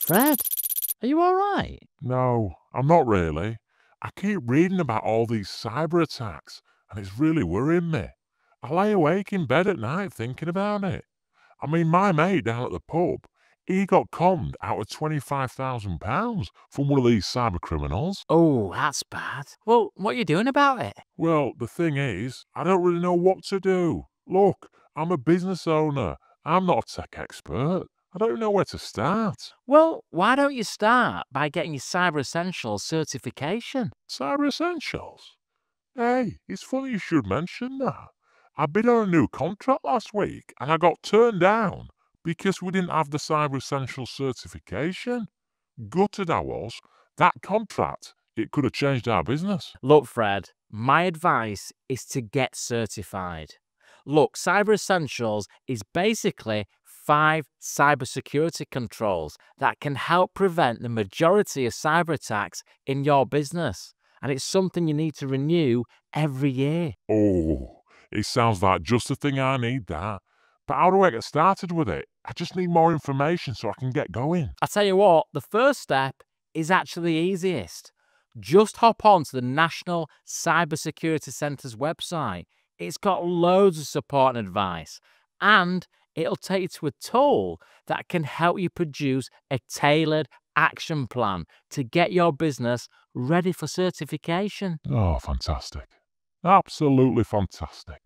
Fred, are you alright? No, I'm not really. I keep reading about all these cyber attacks, and it's really worrying me. I lay awake in bed at night thinking about it. I mean, my mate down at the pub, he got conned out of £25,000 from one of these cyber criminals. Oh, that's bad. Well, what are you doing about it? Well, the thing is, I don't really know what to do. Look, I'm a business owner. I'm not a tech expert. I don't know where to start. Well, why don't you start by getting your Cyber Essentials certification? Cyber Essentials? Hey, it's funny you should mention that. I bid on a new contract last week and I got turned down because we didn't have the Cyber Essentials certification. Gutted I was. That contract, it could have changed our business. Look, Fred, my advice is to get certified. Look, Cyber Essentials is basically five cybersecurity controls that can help prevent the majority of cyber attacks in your business. And it's something you need to renew every year. Oh, it sounds like just the thing I need that. But how do I get started with it? I just need more information so I can get going. I tell you what, the first step is actually the easiest. Just hop on to the National Cybersecurity Centre's website. It's got loads of support and advice, and it'll take you to a tool that can help you produce a tailored action plan to get your business ready for certification. Oh, fantastic. Absolutely fantastic.